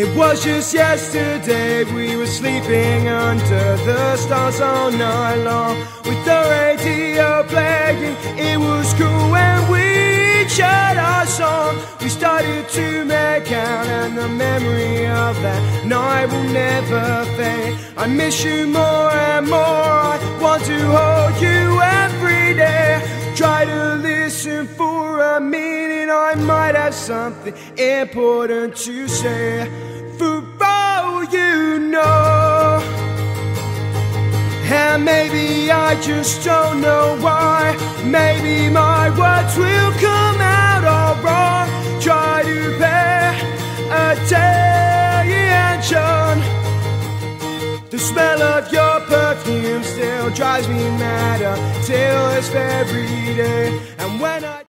It was just yesterday we were sleeping under the stars all night long with the radio playing. It was cool when we shared our song. We started to make out, and the memory of that night will never fade. I miss you more and more. I want to hold you every day. Try to listen for a minute. I might have something important to say. For all you know. And maybe I just don't know why. Maybe my words will come out all wrong. Try to pay attention. The smell of your perfume still drives me mad until this very day. And when I